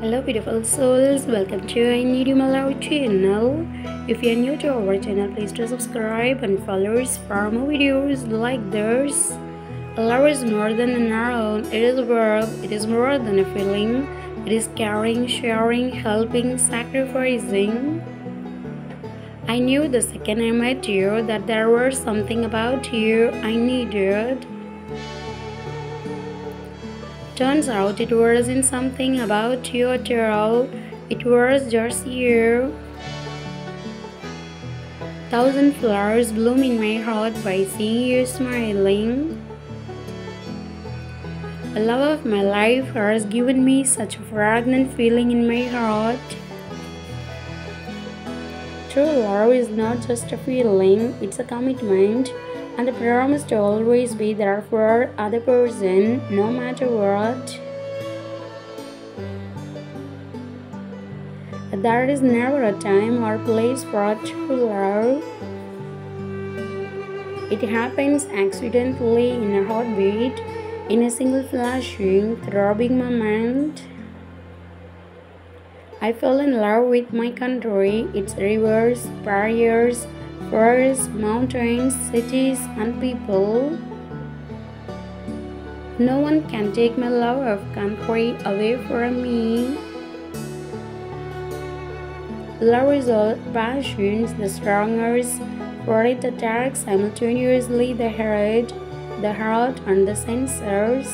Hello beautiful souls, welcome to I Need You My Love channel. If you are new to our channel, please do subscribe and follow us for more videos like this. Love is more than a noun, it is a verb, it is more than a feeling. It is caring, sharing, helping, sacrificing. I knew the second I met you that there was something about you I needed. Turns out it wasn't something about you at all, it was just you. Thousand flowers bloom in my heart by seeing you smiling. The love of my life has given me such a fragrant feeling in my heart. True love is not just a feeling, it's a commitment and a promise to always be there for other person no matter what. There is never a time or place for true love. It happens accidentally in a heartbeat, in a single flashing, throbbing moment. I fell in love with my country, its rivers, barriers, forests, mountains, cities, and people. No one can take my love of country away from me. Love is all passions, the strongest, for it attacks simultaneously the head, the heart, and the senses.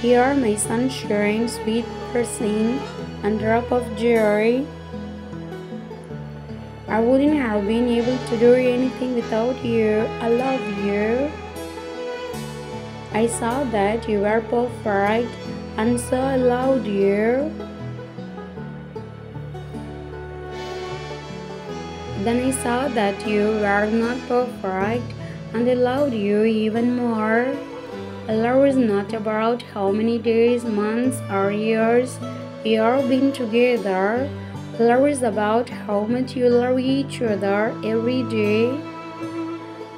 Here my sun sunshine, sweet person, and drop of joy. I wouldn't have been able to do anything without you. I love you. I saw that you were perfect, and so I loved you. Then I saw that you were not perfect, and I loved you even more. Love is not about how many days, months, or years you have been together. Is about how much you love each other every day.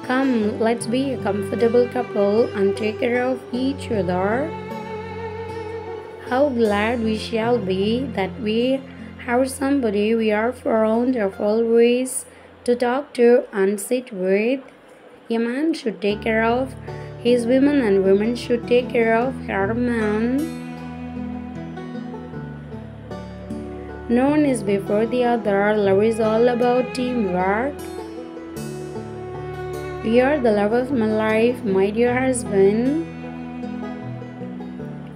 Come, let's be a comfortable couple and take care of each other. How glad we shall be that we have somebody we are fond of always to talk to and sit with. A man should take care of his women and women should take care of her man. No one is before the other. Love is all about teamwork. You are the love of my life, my dear husband.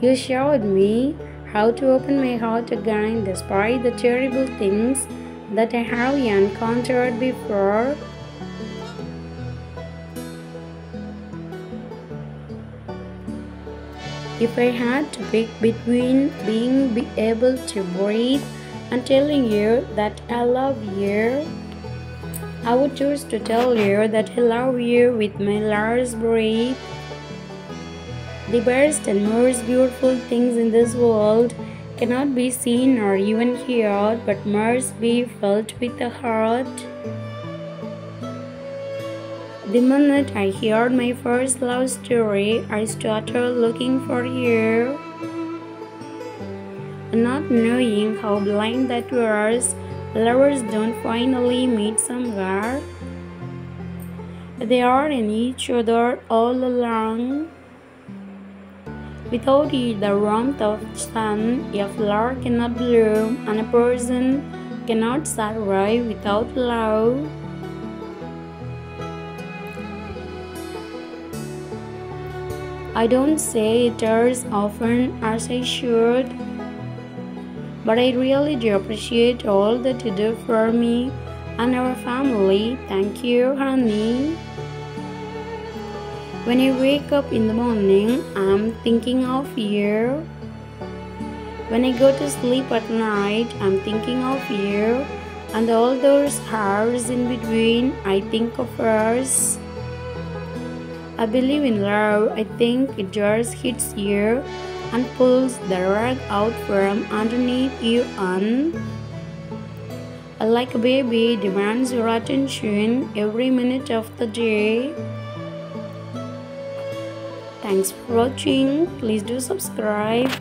You showed me how to open my heart again despite the terrible things that I have encountered before. If I had to pick between being be able to breathe and telling you that I love you, I would choose to tell you that I love you with my last breath. The best and most beautiful things in this world cannot be seen or even heard, but must be felt with the heart. The minute I heard my first love story, I started looking for you. Not knowing how blind that was, lovers don't finally meet somewhere. They are in each other all along. Without the warmth of sun, a flower cannot bloom, and a person cannot survive without love. I don't say it as often as I should, but I really do appreciate all that you do for me and our family. Thank you, honey. When I wake up in the morning, I'm thinking of you. When I go to sleep at night, I'm thinking of you. And all those hours in between, I think of us. I believe in love. I think it just hits you and pulls the rug out from underneath you and like a baby demands your attention every minute of the day. Thanks for watching. Please do subscribe.